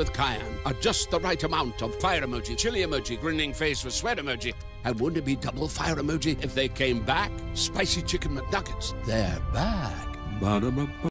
with cayenne, are just the right amount of fire emoji, chili emoji, grinning face with sweat emoji. And wouldn't it be double fire emoji if they came back? Spicy chicken McNuggets, they're back. Ba-da-ba-ba.